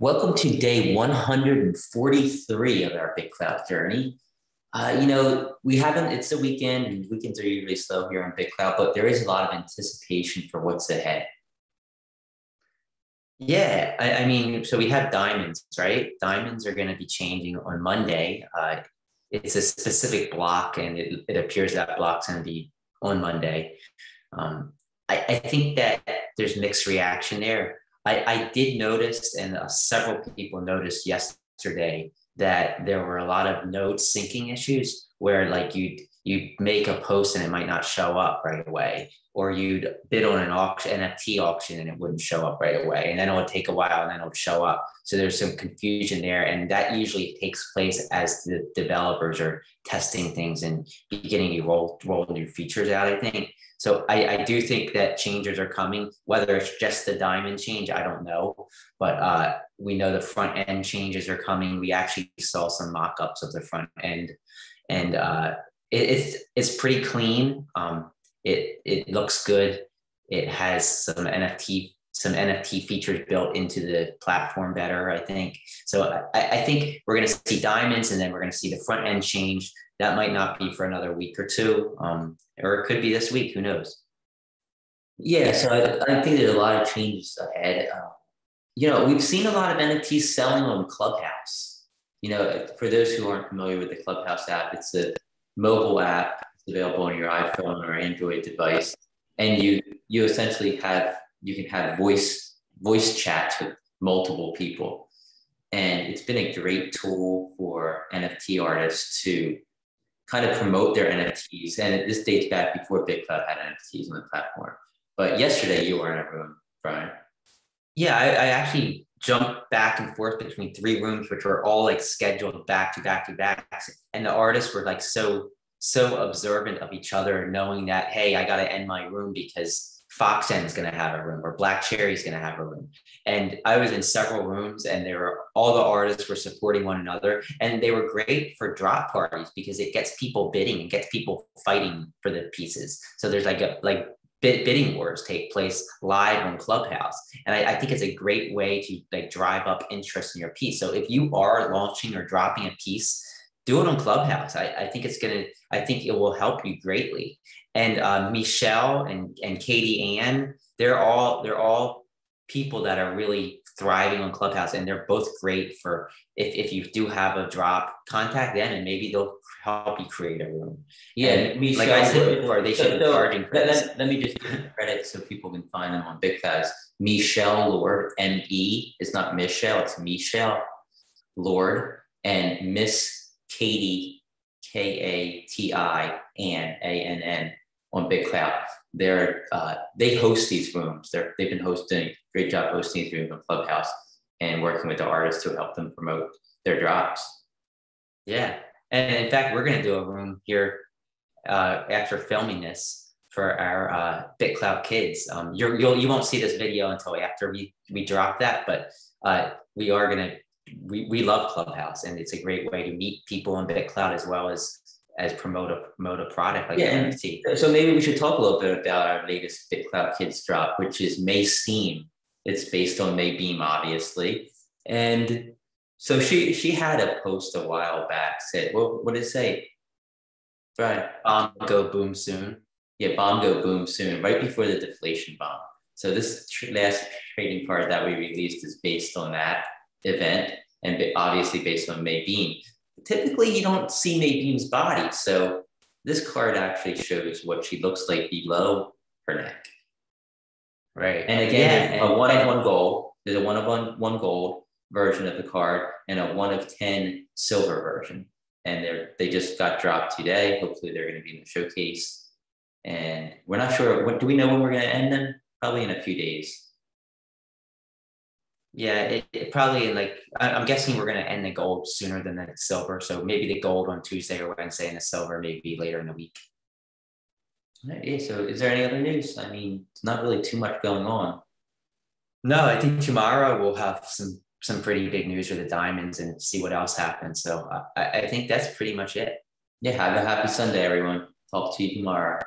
Welcome to day 143 of our BitClout journey. Uh, you know, we haven't, it's the weekend, and weekends are usually slow here on BitClout, but there is a lot of anticipation for what's ahead. Yeah, I, I mean, so we have diamonds, right? Diamonds are going to be changing on Monday. Uh, it's a specific block, and it, it appears that block's going to be on Monday. Um, I, I think that there's mixed reaction there. I, I did notice, and uh, several people noticed yesterday that there were a lot of node syncing issues where like you'd you'd make a post and it might not show up right away, or you'd bid on an auction NFT auction and it wouldn't show up right away, and then it would take a while and then it would show up. So there's some confusion there, and that usually takes place as the developers are testing things and beginning to roll roll new features out. I think so I, I do think that changes are coming. Whether it's just the diamond change, I don't know. But uh, we know the front end changes are coming. We actually saw some mock-ups of the front end, and uh, it, it's it's pretty clean. Um, it it looks good. It has some NFT some NFT features built into the platform better. I think so. I, I think we're going to see diamonds, and then we're going to see the front end change that might not be for another week or two, um, or it could be this week. Who knows? Yeah, so I, I think there's a lot of changes ahead. Uh, you know, we've seen a lot of NFTs selling on Clubhouse. You know, for those who aren't familiar with the Clubhouse app, it's a mobile app. Available on your iPhone or Android device, and you you essentially have you can have voice voice chats with multiple people, and it's been a great tool for NFT artists to kind of promote their NFTs. And this dates back before BitClout had NFTs on the platform. But yesterday you were in a room, Brian. Yeah, I, I actually jumped back and forth between three rooms, which were all like scheduled back to back to back. And the artists were like so, so observant of each other, knowing that, hey, I got to end my room because Foxen is going to have a room or Black Cherry is going to have a room. And I was in several rooms and there were all the artists were supporting one another and they were great for drop parties because it gets people bidding and gets people fighting for the pieces. So there's like a like bid, bidding wars take place live on Clubhouse. And I, I think it's a great way to like drive up interest in your piece. So if you are launching or dropping a piece, do it on Clubhouse. I, I think it's gonna, I think it will help you greatly and uh, Michelle and, and Katie Ann, they're all they're all people that are really thriving on Clubhouse, and they're both great for if, if you do have a drop, contact them, and maybe they'll help you create a room. Yeah, and Michelle, like I said before, they should so, be charging for let, let, me just give credit so people can find them on Big Fast. Michelle Lord, M E, it's not Michelle, it's Michelle Lord, and Miss Katie, K A T I, Ann, A N N on BitClout. They're uh, they host these rooms. They're they've been hosting great job hosting these rooms on Clubhouse and working with the artists to help them promote their drops. Yeah, and in fact, we're gonna do a room here uh, after filming this for our uh, BitClout kids. Um, you're, you'll you won't see this video until after we we drop that, but uh, we are gonna we, we love Clubhouse and it's a great way to meet people on BitClout as well as as promote a promote a product like yeah, NFT. So maybe we should talk a little bit about our latest BitClout Kids drop, which is Mayseem. It's based on Maebeam, obviously. And so she she had a post a while back said, well, what did it say? Right, bomb go boom soon. Yeah, bomb go boom soon, right before the deflation bomb. So this tr- last trading card that we released is based on that event and obviously based on Maebeam typically you don't see Maebeam's body. So this card actually shows what she looks like below her neck. Right. And again, yeah, a one of one gold. There's a one of one, one gold version of the card and a one of 10 silver version. And they're, they just got dropped today. Hopefully they're going to be in the showcase. And we're not sure. What do we know when we're going to end them? Probably in a few days. Yeah, it, it probably like I, am guessing we're going to end the gold sooner than the silver. So maybe the gold on Tuesday or Wednesday, and the silver maybe later in the week. Yeah. So is there any other news? I mean, it's not really too much going on. No, I think tomorrow we'll have some some pretty big news for the diamonds and see what else happens. So I, I think that's pretty much it. Yeah. Have a happy Sunday, everyone. Talk to you tomorrow.